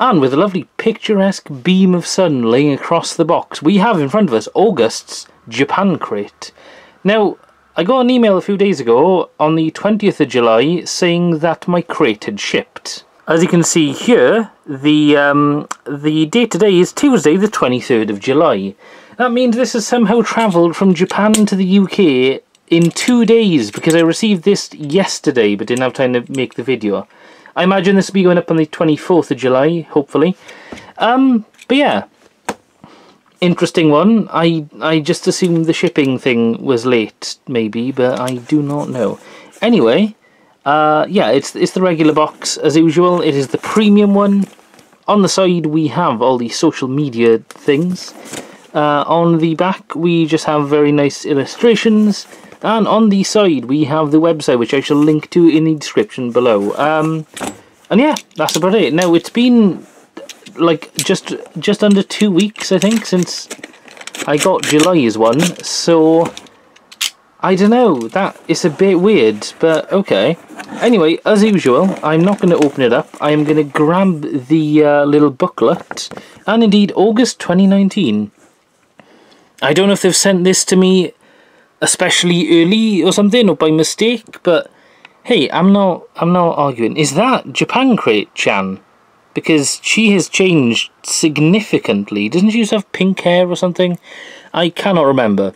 And with a lovely picturesque beam of sun laying across the box, we have in front of us August's Japan crate. Now, I got an email a few days ago on the 20th of July saying that my crate had shipped. As you can see here, the um, the date today is Tuesday the 23rd of July. That means this has somehow travelled from Japan to the UK in two days because I received this yesterday but didn't have time to make the video. I imagine this will be going up on the 24th of July, hopefully. Um, but yeah, interesting one. I I just assumed the shipping thing was late, maybe, but I do not know. Anyway, uh, yeah, it's it's the regular box as usual. It is the premium one. On the side we have all the social media things. Uh, on the back we just have very nice illustrations. And on the side we have the website which I shall link to in the description below. Um, and yeah, that's about it. Now it's been like just just under two weeks I think since I got July's one. So I don't know, that is a bit weird, but okay. Anyway, as usual, I'm not going to open it up. I am going to grab the uh, little booklet, and indeed August 2019. I don't know if they've sent this to me especially early or something, or by mistake, but hey, I'm not, I'm not arguing. Is that Japan Crate Chan? Because she has changed significantly. Doesn't she used to have pink hair or something? I cannot remember.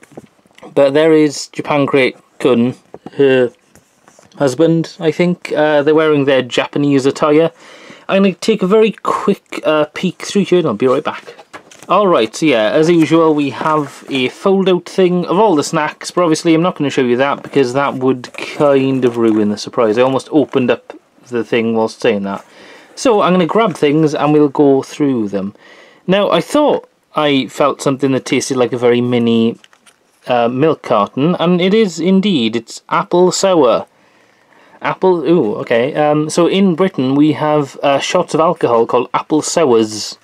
But there is Japan Crate Kun, her husband, I think. Uh, they're wearing their Japanese attire. I'm going to take a very quick uh, peek through here and I'll be right back. Alright, so yeah, as usual we have a fold-out thing of all the snacks, but obviously I'm not going to show you that because that would kind of ruin the surprise. I almost opened up the thing whilst saying that. So I'm going to grab things and we'll go through them. Now, I thought I felt something that tasted like a very mini uh, milk carton, and it is indeed. It's apple sour. Apple, ooh, okay. Um, so in Britain we have uh, shots of alcohol called apple sours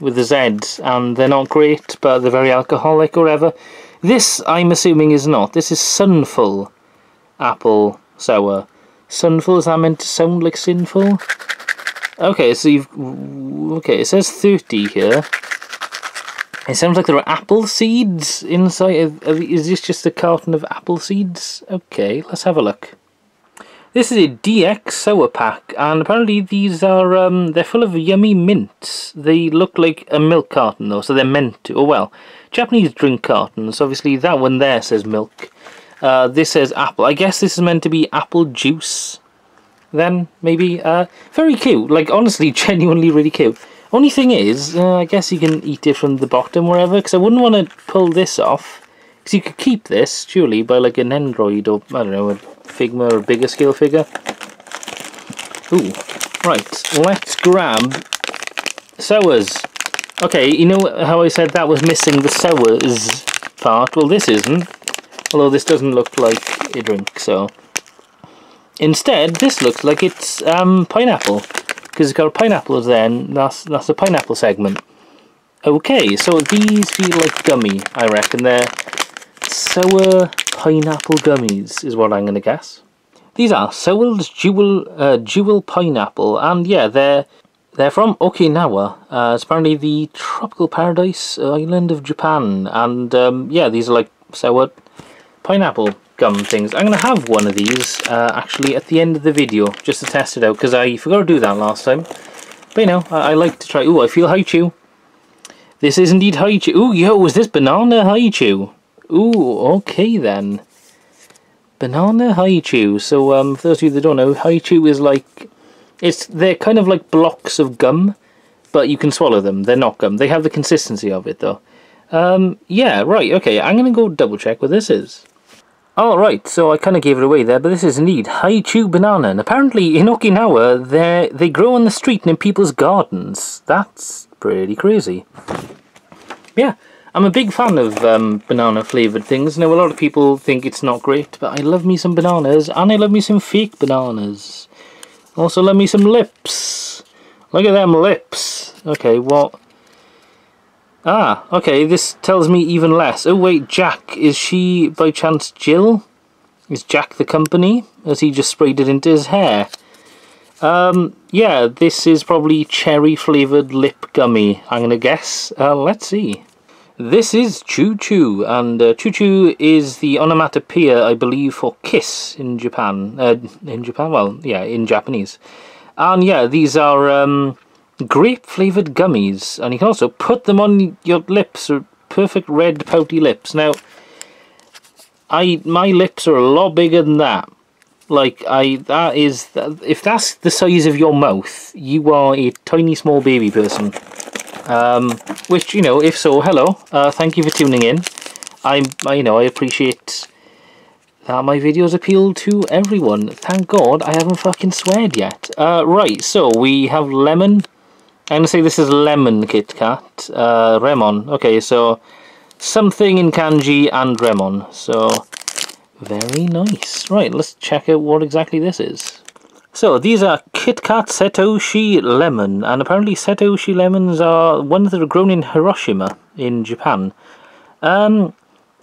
with the Z, and they're not great, but they're very alcoholic or whatever. This, I'm assuming, is not. This is Sunful apple sour. Sunful, is that meant to sound like sinful? Okay, so you've... Okay, it says 30 here. It sounds like there are apple seeds inside. Is this just a carton of apple seeds? Okay, let's have a look. This is a DX sour pack, and apparently these are, um, they're full of yummy mints. They look like a milk carton though, so they're meant to. Oh well, Japanese drink cartons, obviously that one there says milk. Uh, this says apple. I guess this is meant to be apple juice. Then, maybe. Uh, very cute, like honestly, genuinely really cute. Only thing is, uh, I guess you can eat it from the bottom wherever, because I wouldn't want to pull this off. Because you could keep this, surely, by like an Nendoroid or, I don't know, a Figma or a bigger scale figure. Ooh, right, let's grab sours. Okay, you know how I said that was missing the sours part? Well, this isn't. Although this doesn't look like a drink, so... Instead, this looks like it's um, pineapple. Because it's got pineapples there, and that's, that's a pineapple segment. Okay, so these feel like gummy, I reckon. They're sour pineapple gummies, is what I'm going to guess. These are Sewell's Jewel, uh, Jewel Pineapple, and yeah, they're they're from Okinawa. Uh, it's apparently the tropical paradise island of Japan, and um, yeah, these are like sour pineapple gum things. I'm going to have one of these uh, actually at the end of the video, just to test it out, because I forgot to do that last time. But you know, I, I like to try. Ooh, I feel Hi-Chew. This is indeed Hi-Chew. Ooh, yo, is this banana Hi-Chew? Ooh, okay then. Banana Hi-Chew. So, um, for those of you that don't know, Hi-Chew is like... It's They're kind of like blocks of gum, but you can swallow them. They're not gum. They have the consistency of it, though. Um, yeah, right, okay. I'm going to go double check what this is. Alright, so I kind of gave it away there, but this is indeed Hi-Chew banana. And apparently in Okinawa, they they grow on the street and in people's gardens. That's pretty crazy. Yeah, I'm a big fan of um, banana flavoured things. Now, a lot of people think it's not great, but I love me some bananas, and I love me some fake bananas. Also love me some lips. Look at them lips. Okay, what? Ah, okay, this tells me even less. Oh wait, Jack, is she by chance Jill? Is Jack the company? Has he just sprayed it into his hair? Um, yeah, this is probably cherry flavoured lip gummy, I'm going to guess. Uh, let's see. This is Choo Choo, and uh, Choo Choo is the onomatopoeia, I believe, for kiss in Japan. Uh, in Japan? Well, yeah, in Japanese. And yeah, these are um, grape flavoured gummies, and you can also put them on your lips, or perfect red pouty lips. Now, I my lips are a lot bigger than that. Like, I, that is, if that's the size of your mouth, you are a tiny small baby person. Um, which, you know, if so, hello. Uh, thank you for tuning in. I'm, I, you know, I appreciate that my videos appeal to everyone. Thank God I haven't fucking sweared yet. Uh, right, so we have lemon. I'm going to say this is lemon Kit Kat. Uh, Remon. Okay, so something in kanji and Remon. So, very nice. Right, let's check out what exactly this is. So these are Kit Kat Setouchi Lemon, and apparently Setouchi lemons are ones that are grown in Hiroshima in Japan. Um,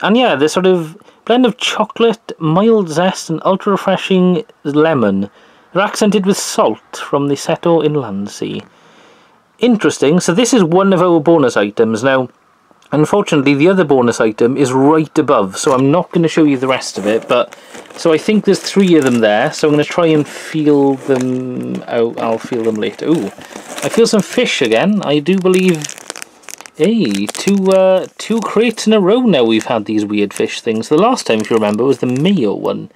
and yeah, this sort of blend of chocolate, mild zest, and ultra refreshing lemon. They're accented with salt from the Seto Inland Sea. Interesting. So this is one of our bonus items. Now, Unfortunately, the other bonus item is right above, so I'm not going to show you the rest of it, but... So I think there's three of them there, so I'm going to try and feel them out. I'll feel them later. Ooh, I feel some fish again. I do believe... Hey, two, uh, two crates in a row now we've had these weird fish things. The last time, if you remember, was the Mayo one.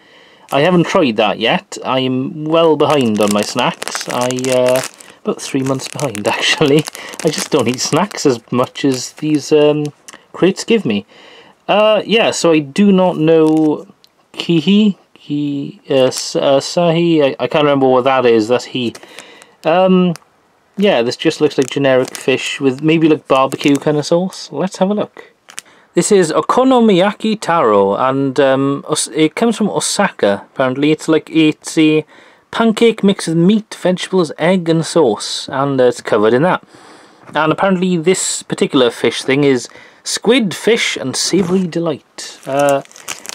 I haven't tried that yet. I'm well behind on my snacks. I, uh about three months behind actually. I just don't eat snacks as much as these um, crates give me. Uh, yeah, so I do not know Kihi, Ki, uh, uh, Sahi, I, I can't remember what that is, that's he. Um, yeah, this just looks like generic fish with maybe like barbecue kind of sauce. Let's have a look. This is Okonomiyaki Taro, and um, it comes from Osaka, apparently. It's like, it's a pancake mixed with meat, vegetables, egg and sauce and uh, it's covered in that. And apparently this particular fish thing is squid, fish and savoury delight. Uh,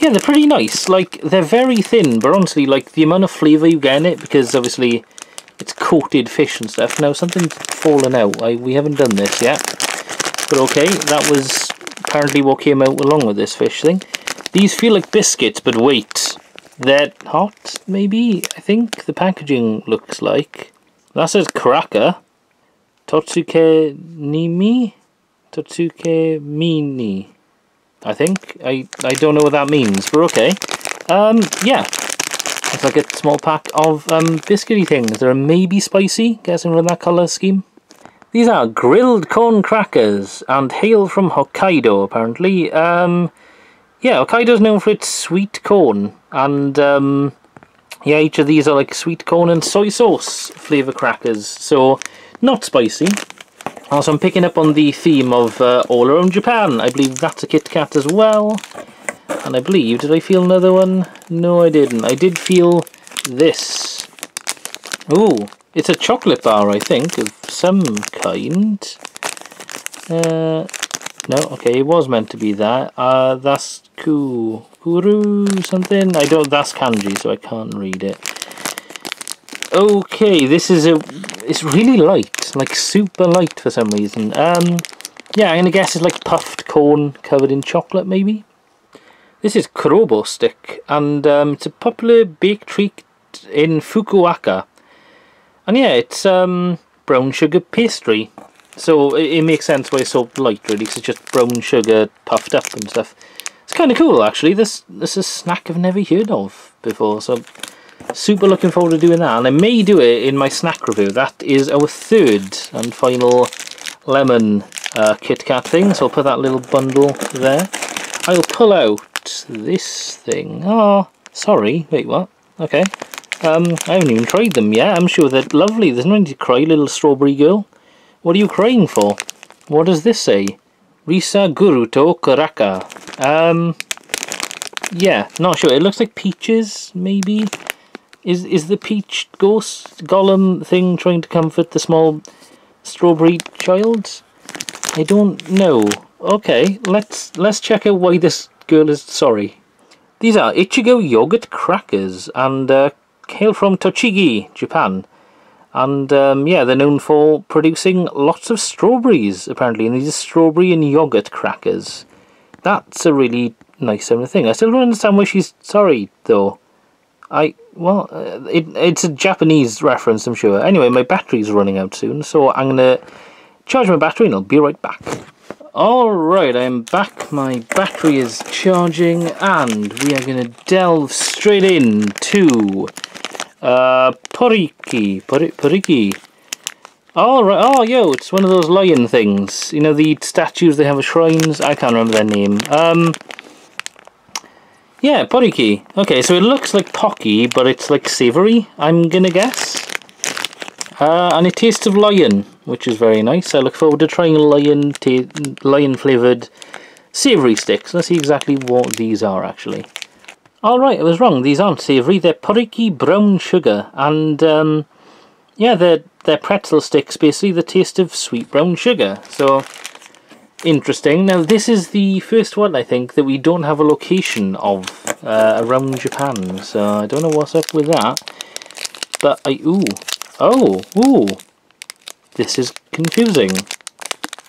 yeah, they're pretty nice. Like, they're very thin, but honestly, like, the amount of flavour you get in it, because obviously it's coated fish and stuff. Now, something's fallen out. I, we haven't done this yet. But okay, that was apparently what came out along with this fish thing. These feel like biscuits, but wait that hot, maybe? I think the packaging looks like. That says cracker. Totsuke Nimi? Totsuke Mini. I think. I, I don't know what that means, but okay. Um, yeah. It's like a small pack of um, biscuity things. They're maybe spicy, guessing from that colour scheme. These are grilled corn crackers and hail from Hokkaido, apparently. Um, yeah, Hokkaido's known for its sweet corn, and um, yeah, each of these are like sweet corn and soy sauce flavour crackers, so not spicy. Also, I'm picking up on the theme of uh, all around Japan. I believe that's a Kit Kat as well. And I believe, did I feel another one? No, I didn't. I did feel this. Ooh, it's a chocolate bar, I think, of some kind. Uh, no, okay, it was meant to be that. Uh, that's Ku... Kuru something? I don't... That's kanji, so I can't read it. Okay, this is a... It's really light. Like, super light for some reason. Um, yeah, I'm gonna guess it's like puffed corn covered in chocolate, maybe? This is Kurobo stick, and um, it's a popular baked treat in Fukuoka. And yeah, it's um, brown sugar pastry. So it, it, makes sense why it's so light really, because it's just brown sugar puffed up and stuff. It's kind of cool actually, this, this is a snack I've never heard of before, so super looking forward to doing that. And I may do it in my snack review. That is our third and final lemon uh, Kit Kat thing, so I'll put that little bundle there. I'll pull out this thing. Oh, sorry, wait what? Okay. Um, I haven't even tried them yet. I'm sure they're lovely. There's no need to cry, little strawberry girl. What are you crying for? What does this say? Risa Guru to Karaka. Um, yeah, not sure. It looks like peaches, maybe? Is is the peach ghost golem thing trying to comfort the small strawberry child? I don't know. Okay, let's let's check out why this girl is sorry. These are Ichigo yogurt crackers and uh, hail from Tochigi, Japan. And um, yeah, they're known for producing lots of strawberries, apparently, and these are strawberry and yogurt crackers. That's a really nice sounding thing. I still don't understand why she's sorry, though. I, well, uh, it, it's a Japanese reference, I'm sure. Anyway, my battery's running out soon, so I'm going to charge my battery and I'll be right back. Alright, I'm back. My battery is charging and we are going to delve straight into uh, Poriki. Poriki. Alright, oh yo, it's one of those lion things. You know, the statues they have at shrines? I can't remember their name. Um, yeah, Poriki. Okay, so it looks like Pocky, but it's like savoury, I'm gonna guess. Uh, and it tastes of lion, which is very nice. I look forward to trying lion lion flavoured savoury sticks. Let's see exactly what these are actually. Alright, I was wrong. These aren't savoury. They're Poriki brown sugar. And, um, yeah, they're, they're pretzel sticks, basically the taste of sweet brown sugar. So, interesting. Now, this is the first one, I think, that we don't have a location of uh, around Japan. So, I don't know what's up with that. But I... Ooh. Oh. Ooh. This is confusing.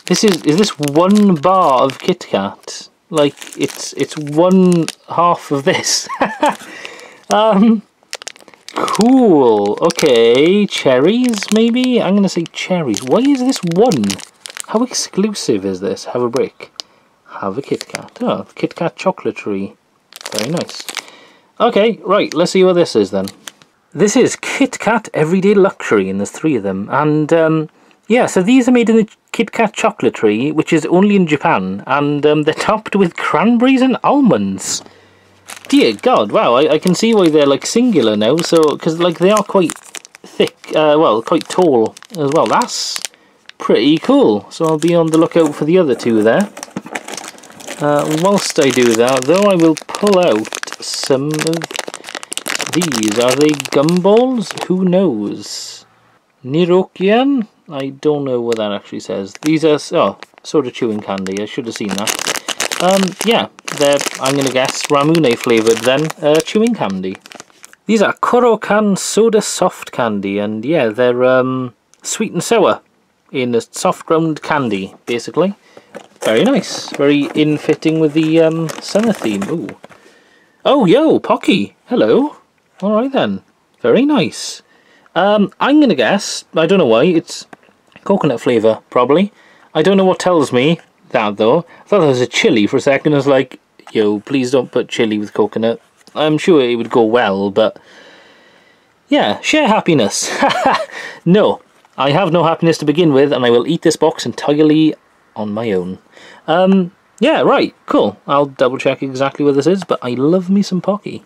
This is... Is this one bar of Kit Kat? Like, it's it's one half of this. um, cool. Okay, cherries, maybe? I'm to say cherries. Why is this one? How exclusive is this? Have a break. Have a Kit Kat. Oh, Kit Kat chocolatery. Very nice. Okay, right, let's see what this is then. This is Kit Kat Everyday Luxury, and there's three of them. And, um, yeah, so these are made in the Kit Kat chocolatery, which is only in Japan, and um, they're topped with cranberries and almonds. Dear God, wow, I, I can see why they're like singular now, so, because like they are quite thick, uh, well, quite tall as well. That's pretty cool, so I'll be on the lookout for the other two there. Uh, whilst I do that, though, I will pull out some of these. Are they gumballs? Who knows? Nirokian? I don't know what that actually says. These are, oh, sort of chewing candy. I should have seen that. Um, yeah, they're, I'm going to guess, Ramune flavoured then, uh, chewing candy. These are Korokan Soda Soft Candy, and yeah, they're um, sweet and sour in a soft ground candy, basically. Very nice. Very in-fitting with the um, summer theme. Ooh. Oh, yo, Pocky. Hello. Alright then. Very nice. Um, I'm going to guess, I don't know why, it's Coconut flavour, probably. I don't know what tells me that, though. I thought there was a chili for a second. I was like, yo, please don't put chili with coconut. I'm sure it would go well, but... Yeah, share happiness. no, I have no happiness to begin with, and I will eat this box entirely on my own. Um, yeah, right, cool. I'll double check exactly what this is, but I love me some Pocky.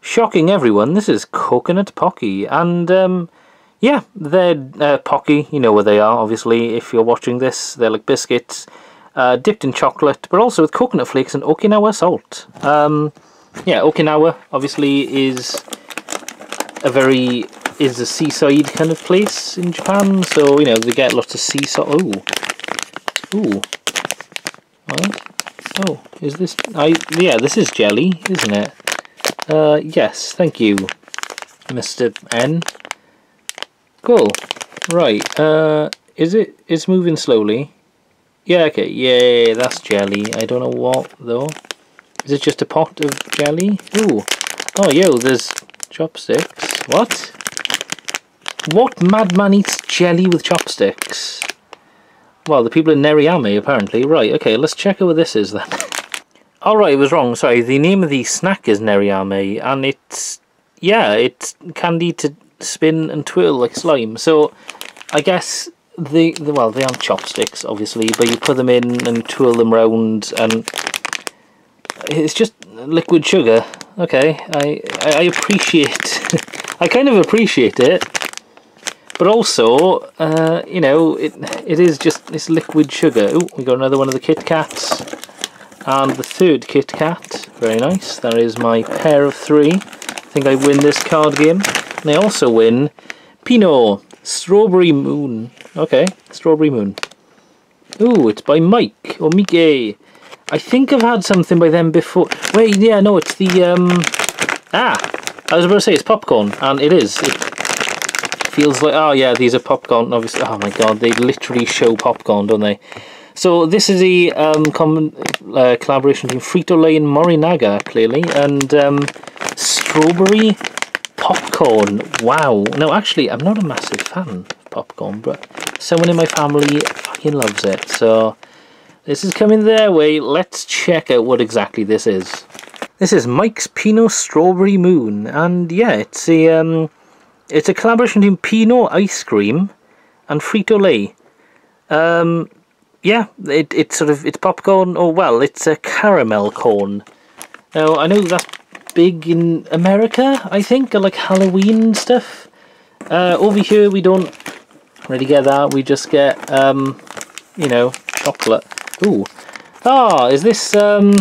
Shocking everyone, this is Coconut Pocky, and um, yeah, they're uh, Pocky, you know where they are, obviously, if you're watching this. They're like biscuits, uh, dipped in chocolate, but also with coconut flakes and Okinawa salt. Um, yeah, Okinawa, obviously, is a very, is a seaside kind of place in Japan, so, you know, they get lots of sea salt. Oh. Ooh. What? Oh, is this, I, yeah, this is jelly, isn't it? Uh, yes, thank you, Mr. N. Cool. Right, uh, is it, it's moving slowly. Yeah, okay, yeah, that's jelly. I don't know what, though. Is it just a pot of jelly? Ooh. Oh, yo, there's chopsticks. What? What madman eats jelly with chopsticks? Well, the people in Neriyame, apparently. Right, okay, let's check out what this is, then. Alright, I was wrong, sorry. The name of the snack is Neriyame, and it's... Yeah, it's candy to spin and twirl like slime. So I guess the, the well they aren't chopsticks obviously, but you put them in and twirl them round and it's just liquid sugar. Okay, I I appreciate I kind of appreciate it. But also, uh, you know, it it is just this liquid sugar. Oh, we got another one of the Kit Kats. And the third Kit Kat. Very nice. That is my pair of three. I think I win this card game. I also win Pino Strawberry Moon. Okay, Strawberry Moon. Ooh, it's by Mike or Mike. I think I've had something by them before. Wait, yeah, no, it's the um. Ah, I was about to say it's popcorn, and it is. It feels like oh yeah these are popcorn obviously oh my god they literally show popcorn don't they so this is a um, common uh, collaboration between Frito-Lay and Morinaga clearly and um, strawberry popcorn. Wow. Now actually I'm not a massive fan of popcorn but someone in my family fucking loves it. So this is coming their way. Let's check out what exactly this is. This is Mike's Pino Strawberry Moon. And yeah it's a um, it's a collaboration between Pino Ice Cream and Frito-Lay. Um, yeah, it, it's sort of, it's popcorn, or well, it's a caramel corn. Now, I know that's big in America, I think, like Halloween stuff. Uh, over here, we don't really get that. We just get, um, you know, chocolate. Ooh. Ah, is this, um...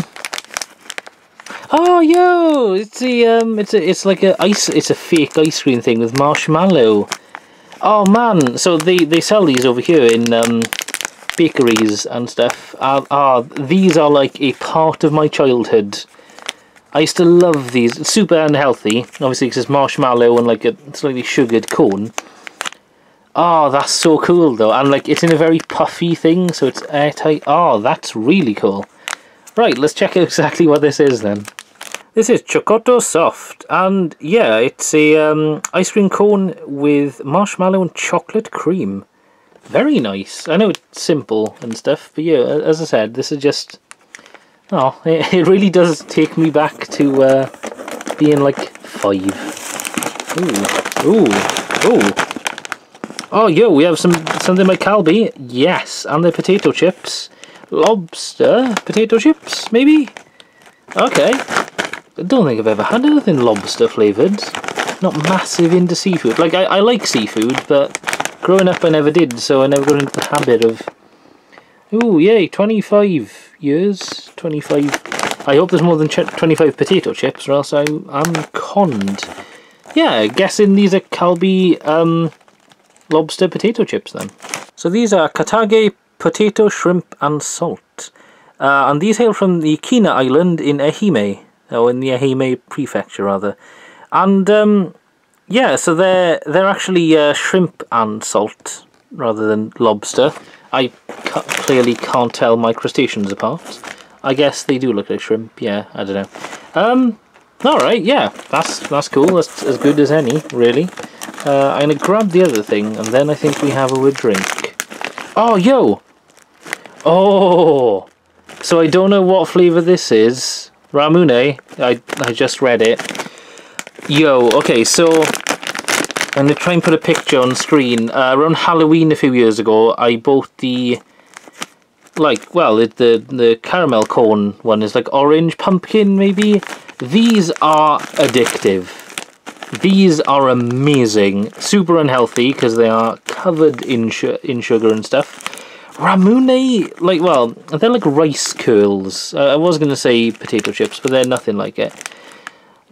Oh, yo! It's a, um, it's a, it's like a ice, it's a fake ice cream thing with marshmallow. Oh man, so they, they sell these over here in, um, bakeries and stuff. Ah, uh, uh, these are like a part of my childhood. I used to love these. super unhealthy, obviously because it's marshmallow and like a slightly sugared cone. Oh, that's so cool though. And like, it's in a very puffy thing, so it's airtight. Oh, that's really cool. Right, let's check out exactly what this is then. This is Chocoto Soft, and yeah, it's a um, ice cream cone with marshmallow and chocolate cream. Very nice. I know it's simple and stuff, but yeah, as I said, this is just... Oh, it, it really does take me back to uh, being like five. Ooh, ooh, ooh. Oh, yo, we have some something like Calbee. Yes, and the potato chips. Lobster potato chips, maybe? Okay. I don't think I've ever had anything lobster flavoured. Not massive into seafood. Like, I, I like seafood, but growing up I never did, so I never got into the habit of... Ooh, yay, 25 years. 25... I hope there's more than 25 potato chips, or else I, I'm conned. Yeah, guessing these are Calbee um, lobster potato chips then. So these are Katage potato, shrimp and salt. Uh, and these hail from the Kina Island in Ehime or in the Ehime prefecture rather. And um, yeah, so they're they're actually uh, shrimp and salt rather than lobster. I ca clearly can't tell my crustaceans apart. I guess they do look like shrimp. Yeah, I don't know. Um, all right, yeah, that's that's cool. That's as good as any, really. Uh, I'm gonna grab the other thing, and then I think we have a drink. Oh, yo! Oh! So I don't know what flavour this is. Ramune, I, I just read it. Yo, okay, so I'm going to try and put a picture on screen. Uh, around Halloween a few years ago, I bought the, like, well, the, the, caramel cone one is like orange pumpkin, maybe? These are addictive. These are amazing. Super unhealthy because they are covered in, in sugar and stuff. Ramune, like, well, they're like rice curls. Uh, I was going to say potato chips, but they're nothing like it.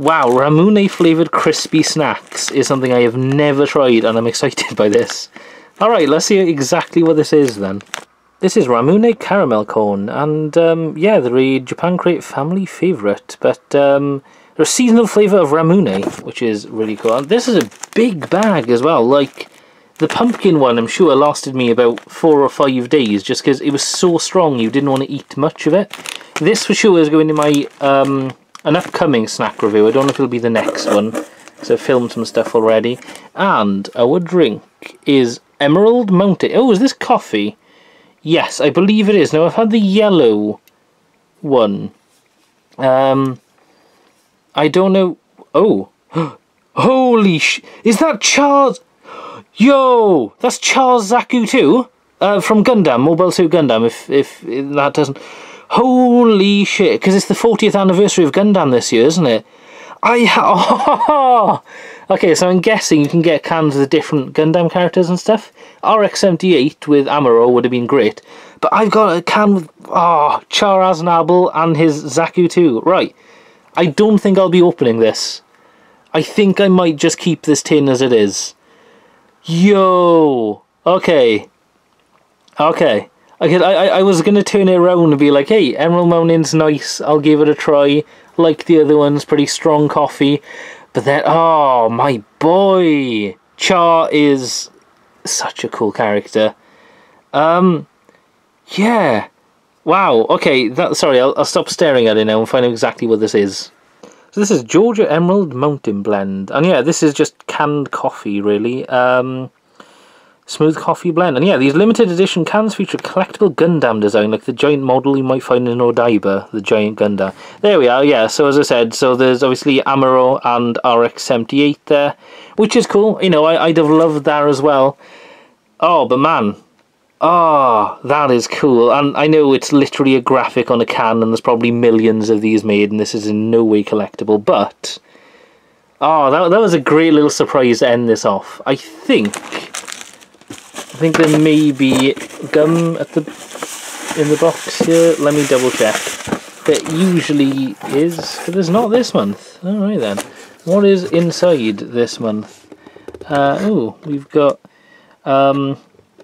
Wow, Ramune flavoured crispy snacks is something I have never tried, and I'm excited by this. Alright, let's see exactly what this is then. This is Ramune Caramel Cone, and um, yeah, they're a Japan Crate family favourite, but um, they're a seasonal flavour of Ramune, which is really cool. And this is a big bag as well, like the pumpkin one, I'm sure, lasted me about four or five days just because it was so strong you didn't want to eat much of it. This for sure is going in my um, an upcoming snack review. I don't know if it'll be the next one So I've filmed some stuff already. And our drink is Emerald Mountain. Oh, is this coffee? Yes, I believe it is. Now, I've had the yellow one. Um, I don't know. Oh. Holy sh... Is that Char's... Yo, that's Char's Zaku II, uh, from Gundam, Mobile Suit Gundam. If if that doesn't, holy shit! Because it's the 40th anniversary of Gundam this year, isn't it? I ha okay, so I'm guessing you can get cans of the different Gundam characters and stuff. RX-78 with Amuro would have been great, but I've got a can with oh Char Aznable and his Zaku II. Right, I don't think I'll be opening this. I think I might just keep this tin as it is. Yo! Okay. Okay. Okay, I, I was going to turn it around and be like, hey, Emerald Mountain's nice, I'll give it a try. Like the other ones, pretty strong coffee. But then, oh, my boy! Char is such a cool character. Um, yeah. Wow. Okay. That. Sorry. I'll, I'll stop staring at it now and find out exactly what this is. So this is Georgia Emerald Mountain Blend, and yeah, this is just canned coffee, really. Um, smooth coffee blend, and yeah, these limited edition cans feature collectible Gundam design, like the giant model you might find in Odaiba, the giant Gundam. There we are. Yeah. So as I said, so there's obviously Amuro and RX-78 there, which is cool. You know, I, I'd have loved that as well. Oh, but man, Ah, oh, that is cool. And I know it's literally a graphic on a can, and there's probably millions of these made, and this is in no way collectible. But oh, that that was a great little surprise to end this off. I think I think there may be gum at the in the box here. Let me double check. There usually is, but there's not this month. All right then. What is inside this month? Uh, oh, we've got. Um,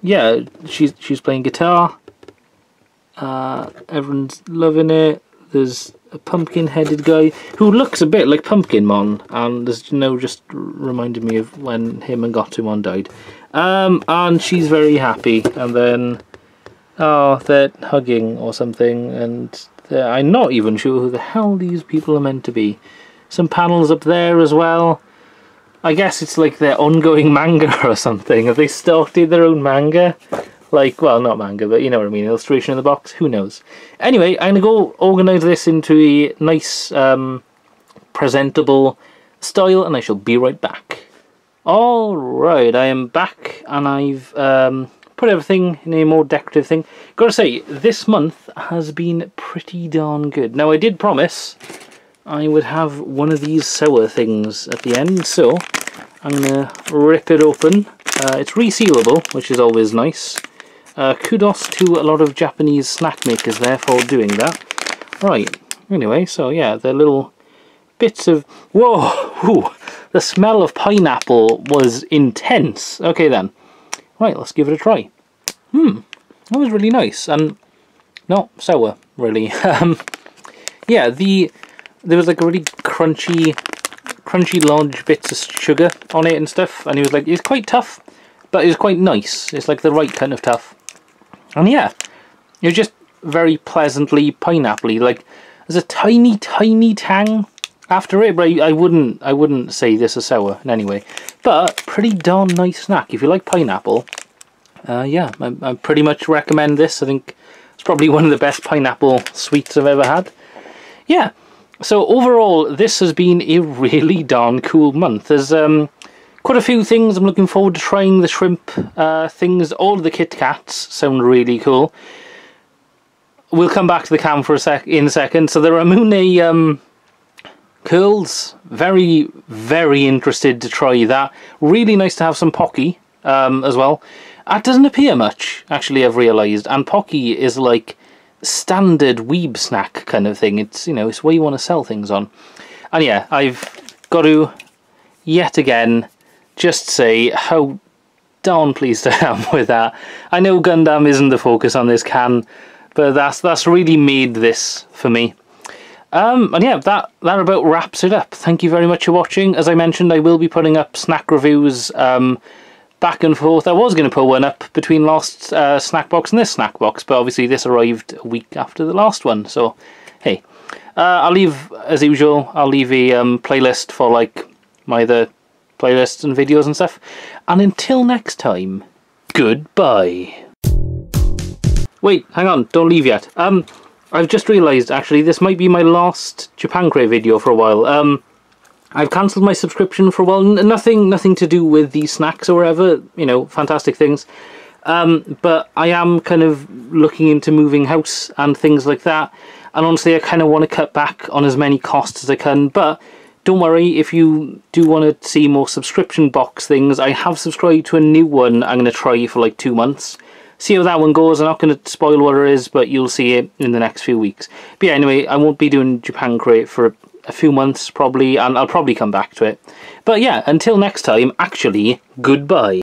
yeah, she's she's playing guitar. Uh, everyone's loving it. There's a pumpkin-headed guy who looks a bit like Pumpkinmon, and there's you know just reminded me of when him and Gotsumon died. Um, and she's very happy, and then oh, they're hugging or something, and I'm not even sure who the hell these people are meant to be. Some panels up there as well. I guess it's like their ongoing manga or something. Have they started their own manga? Like, well, not manga, but you know what I mean, illustration in the box? Who knows? Anyway, I'm going to go organise this into a nice, um, presentable style, and I shall be right back. Alright, I am back, and I've um, put everything in a more decorative thing. Gotta say, this month has been pretty darn good. Now, I did promise I would have one of these sour things at the end, so I'm going to rip it open. Uh, it's resealable, which is always nice. Uh, kudos to a lot of Japanese snack makers there for doing that. Right, anyway, so yeah, they're little bits of... Whoa! Ooh, the smell of pineapple was intense. Okay then. Right, let's give it a try. Hmm, that was really nice, and not sour, really. um, yeah, the there was like a really crunchy, crunchy large bits of sugar on it and stuff. And it was like, it's quite tough, but it's quite nice. It's like the right kind of tough. And yeah, was just very pleasantly pineapple Like there's a tiny, tiny tang after it, but I, I wouldn't, I wouldn't say this is sour in any way. But pretty darn nice snack if you like pineapple. Uh, yeah, I, I pretty much recommend this. I think it's probably one of the best pineapple sweets I've ever had. Yeah, so overall, this has been a really darn cool month. There's um, quite a few things I'm looking forward to trying. The shrimp uh, things, all the Kit Kats sound really cool. We'll come back to the cam for a sec in a second. So the Ramune um, curls. Very, very interested to try that. Really nice to have some Pocky um, as well. That doesn't appear much, actually, I've realised. And Pocky is like standard weeb snack kind of thing. It's, you know, it's where you want to sell things on. And yeah, I've got to, yet again, just say how darn pleased I am with that. I know Gundam isn't the focus on this can, but that's that's really made this for me. Um, and yeah, that, that about wraps it up. Thank you very much for watching. As I mentioned, I will be putting up snack reviews um, back and forth. I was going to put one up between last uh, snack box and this snack box, but obviously this arrived a week after the last one, so hey. Uh, I'll leave, as usual, I'll leave a um, playlist for like my other playlists and videos and stuff. And until next time, goodbye. Wait, hang on, don't leave yet. Um, I've just realised, actually, this might be my last Japan Crate video for a while. Um, I've cancelled my subscription for a while. Nothing, nothing to do with the snacks or whatever. You know, fantastic things. Um, but I am kind of looking into moving house and things like that. And honestly, I kind of want to cut back on as many costs as I can. But don't worry, if you do want to see more subscription box things, I have subscribed to a new one I'm going to try for like two months. See how that one goes. I'm not going to spoil what it is, but you'll see it in the next few weeks. But yeah, anyway, I won't be doing Japan Crate for a few months probably, and I'll probably come back to it. But yeah, until next time, actually, goodbye.